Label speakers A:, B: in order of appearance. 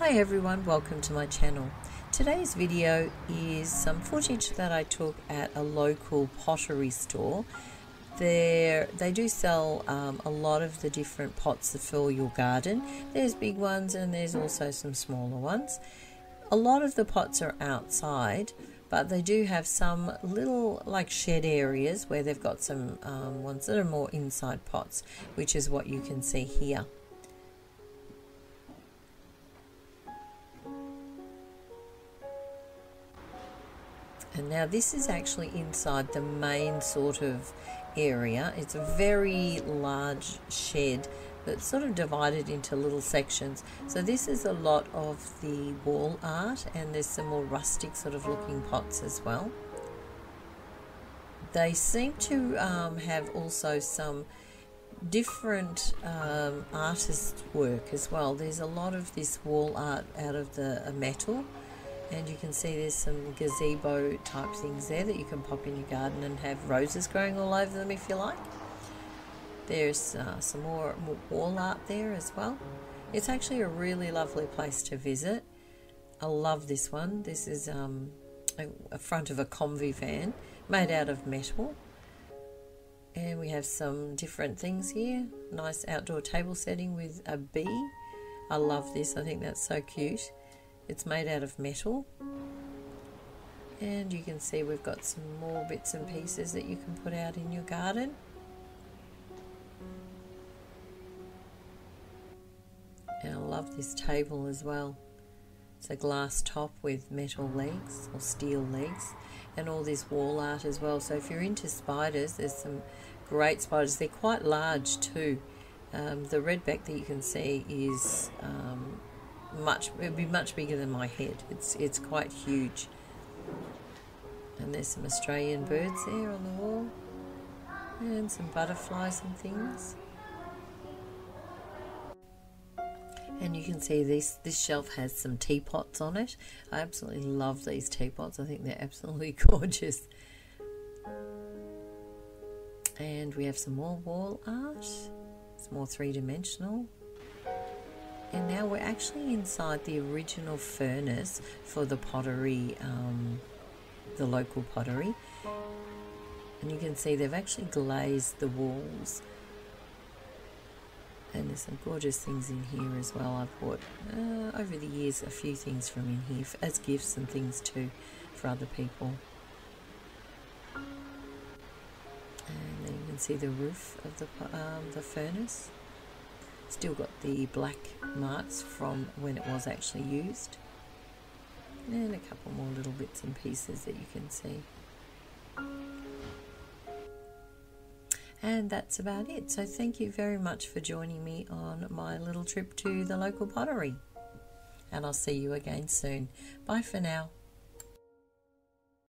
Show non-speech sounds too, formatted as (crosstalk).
A: Hi everyone, welcome to my channel. Today's video is some footage that I took at a local pottery store. There, they do sell um, a lot of the different pots for your garden. There's big ones and there's also some smaller ones. A lot of the pots are outside, but they do have some little like shed areas where they've got some um, ones that are more inside pots, which is what you can see here. And now this is actually inside the main sort of area. It's a very large shed that's sort of divided into little sections. So this is a lot of the wall art and there's some more rustic sort of looking pots as well. They seem to um, have also some different um, artist work as well. There's a lot of this wall art out of the metal and you can see there's some gazebo type things there that you can pop in your garden and have roses growing all over them if you like. There's uh, some more, more wall art there as well. It's actually a really lovely place to visit. I love this one. This is um, a, a front of a Kombi van made out of metal. And we have some different things here. Nice outdoor table setting with a bee. I love this. I think that's so cute. It's made out of metal. And you can see we've got some more bits and pieces that you can put out in your garden. And I love this table as well. It's a glass top with metal legs or steel legs and all this wall art as well. So if you're into spiders, there's some great spiders. They're quite large too. Um, the redback that you can see is um, much it would be much bigger than my head. It's it's quite huge. And there's some Australian birds there on the wall. And some butterflies and things. And you can see this this shelf has some teapots on it. I absolutely love these teapots. I think they're absolutely (laughs) gorgeous. And we have some more wall art. It's more three-dimensional now we're actually inside the original furnace for the pottery, um, the local pottery. And you can see they've actually glazed the walls. And there's some gorgeous things in here as well. I've bought uh, over the years a few things from in here as gifts and things too for other people. And then you can see the roof of the, um, the furnace. Still got the black marks from when it was actually used. And a couple more little bits and pieces that you can see. And that's about it. So thank you very much for joining me on my little trip to the local pottery. And I'll see you again soon. Bye for now.